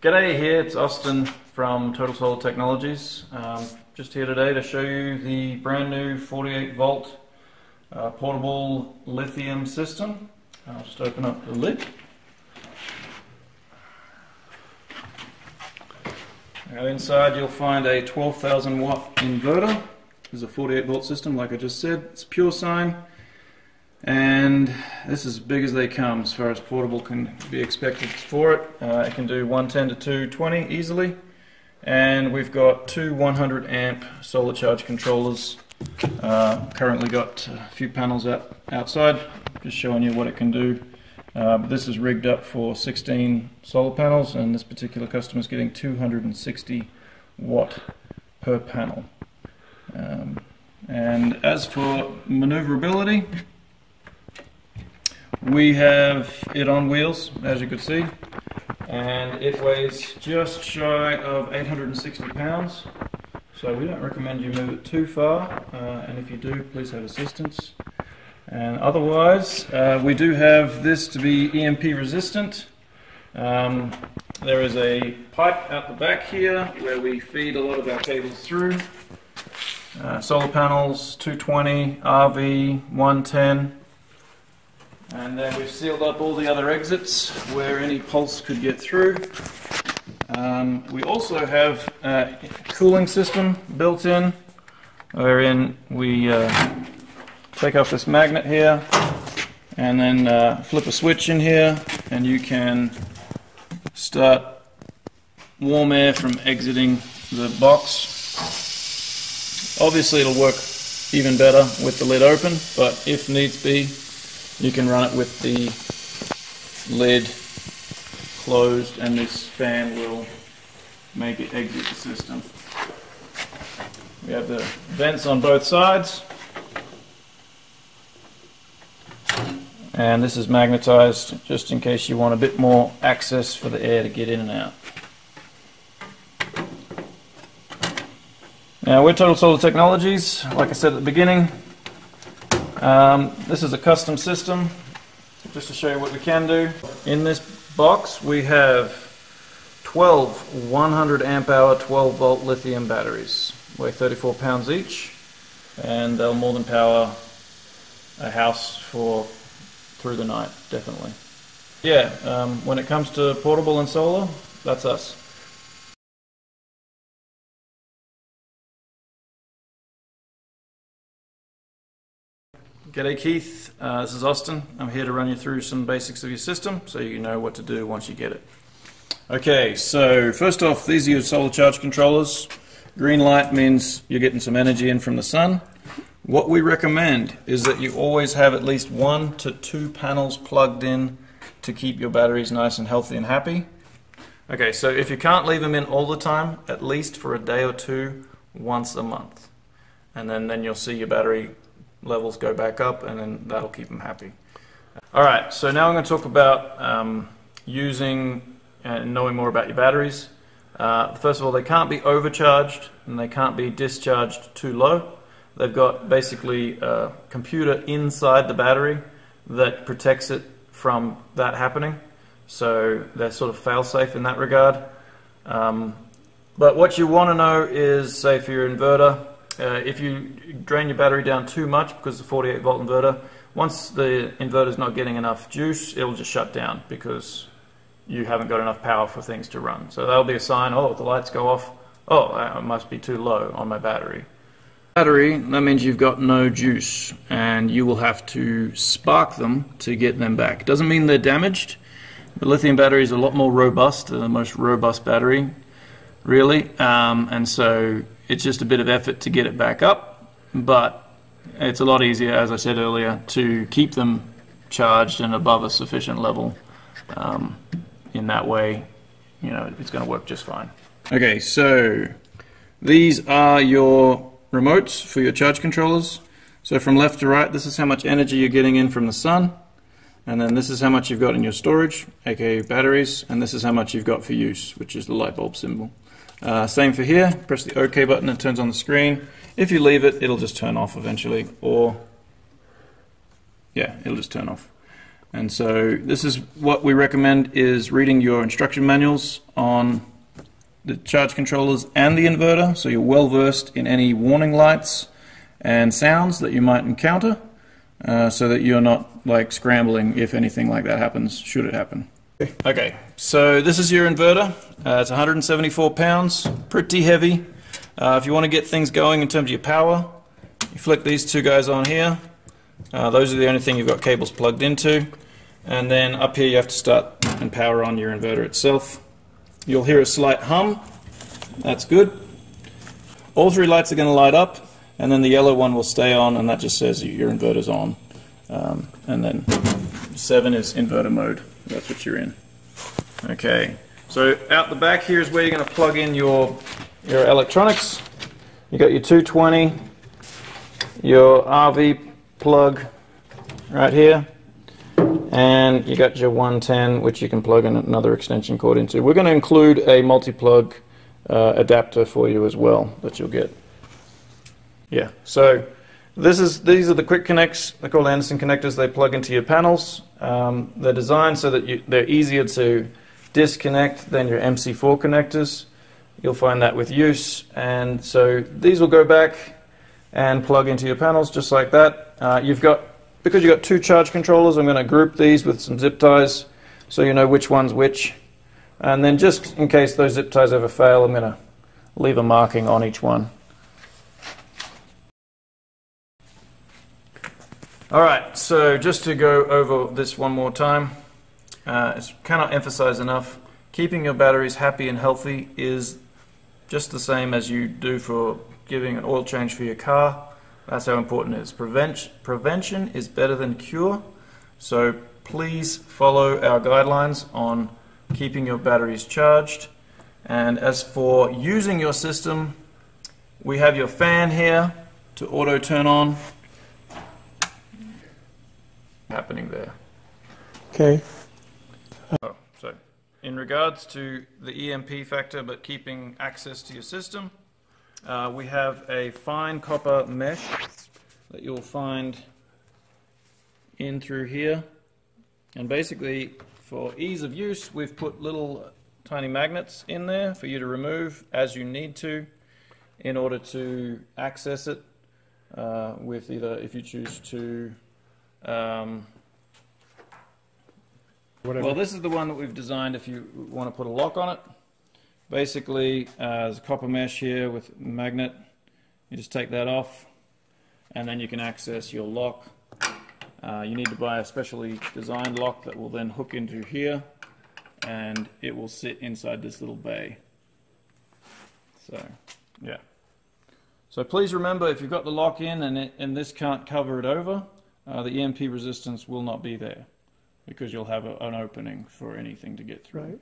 G'day here, it's Austin from Total Solar Technologies. Um, just here today to show you the brand new 48 volt uh, portable lithium system. I'll just open up the lid. Now inside you'll find a 12,000 watt inverter. This is a 48 volt system like I just said. It's pure sine and this is as big as they come as far as portable can be expected for it. Uh, it can do 110 to 220 easily. And we've got two 100 amp solar charge controllers. Uh, currently got a few panels out, outside just showing you what it can do. Uh, but this is rigged up for 16 solar panels and this particular customer is getting 260 watt per panel. Um, and as for maneuverability we have it on wheels, as you can see, and it weighs just shy of 860 pounds. So we don't recommend you move it too far, uh, and if you do, please have assistance. And otherwise, uh, we do have this to be EMP resistant. Um, there is a pipe out the back here where we feed a lot of our cables through. Uh, solar panels, 220, RV, 110. And then we've sealed up all the other exits where any pulse could get through. Um, we also have a cooling system built in, wherein we uh, take off this magnet here and then uh, flip a switch in here and you can start warm air from exiting the box. Obviously it'll work even better with the lid open, but if needs be, you can run it with the lid closed and this fan will make it exit the system. We have the vents on both sides and this is magnetized just in case you want a bit more access for the air to get in and out. Now we're Total Solar Technologies, like I said at the beginning, um, this is a custom system, just to show you what we can do. In this box we have 12 100 amp hour 12 volt lithium batteries, weigh 34 pounds each, and they'll more than power a house for through the night, definitely. Yeah, um, when it comes to portable and solar, that's us. G'day Keith, uh, this is Austin. I'm here to run you through some basics of your system so you know what to do once you get it. Okay, so first off, these are your solar charge controllers. Green light means you're getting some energy in from the sun. What we recommend is that you always have at least one to two panels plugged in to keep your batteries nice and healthy and happy. Okay, so if you can't leave them in all the time, at least for a day or two, once a month. And then, then you'll see your battery levels go back up and then that'll keep them happy. All right, so now I'm going to talk about um, using and knowing more about your batteries. Uh, first of all, they can't be overcharged and they can't be discharged too low. They've got basically a computer inside the battery that protects it from that happening. So they're sort of fail-safe in that regard. Um, but what you want to know is, say for your inverter, uh, if you drain your battery down too much because the 48 volt inverter, once the inverter is not getting enough juice, it'll just shut down because you haven't got enough power for things to run. So that'll be a sign, oh, the lights go off. Oh, it must be too low on my battery. Battery, that means you've got no juice and you will have to spark them to get them back. Doesn't mean they're damaged. The lithium battery is a lot more robust, than the most robust battery, really. Um, and so it's just a bit of effort to get it back up, but it's a lot easier, as I said earlier, to keep them charged and above a sufficient level. Um, in that way, you know, it's going to work just fine. Okay, so these are your remotes for your charge controllers. So from left to right, this is how much energy you're getting in from the sun. And then this is how much you've got in your storage, aka batteries, and this is how much you've got for use, which is the light bulb symbol. Uh, same for here, press the OK button, it turns on the screen. If you leave it, it'll just turn off eventually, or yeah, it'll just turn off. And so this is what we recommend is reading your instruction manuals on the charge controllers and the inverter so you're well versed in any warning lights and sounds that you might encounter uh, so that you're not like scrambling if anything like that happens should it happen. Okay, so this is your inverter. Uh, it's 174 pounds, pretty heavy. Uh, if you want to get things going in terms of your power, you flick these two guys on here. Uh, those are the only thing you've got cables plugged into. And then up here you have to start and power on your inverter itself. You'll hear a slight hum. That's good. All three lights are going to light up, and then the yellow one will stay on, and that just says your inverter's on. Um, and then 7 is inverter mode. That's what you're in. Okay, so out the back here is where you're going to plug in your, your electronics. You got your 220, your RV plug right here, and you got your 110, which you can plug in another extension cord into. We're going to include a multi-plug uh, adapter for you as well that you'll get. Yeah, so this is these are the quick connects. They're called Anderson connectors. They plug into your panels. Um, they're designed so that you, they're easier to disconnect than your MC4 connectors. You'll find that with use. And so these will go back and plug into your panels just like that. Uh, you've got because you've got two charge controllers, I'm going to group these with some zip ties so you know which one's which. And then just in case those zip ties ever fail, I'm going to leave a marking on each one. All right, so just to go over this one more time, uh, cannot emphasize enough, keeping your batteries happy and healthy is just the same as you do for giving an oil change for your car. That's how important it is. Prevent prevention is better than cure, so please follow our guidelines on keeping your batteries charged. And as for using your system, we have your fan here to auto turn on happening there. Okay. Oh, so in regards to the EMP factor, but keeping access to your system, uh, we have a fine copper mesh that you'll find in through here. And basically, for ease of use, we've put little tiny magnets in there for you to remove as you need to in order to access it uh, with either if you choose to um, well, this is the one that we've designed if you want to put a lock on it. Basically, uh, there's a copper mesh here with magnet. You just take that off, and then you can access your lock. Uh, you need to buy a specially designed lock that will then hook into here, and it will sit inside this little bay. So, yeah. So please remember, if you've got the lock in and, it, and this can't cover it over, uh, the EMP resistance will not be there because you'll have a, an opening for anything to get through. Right.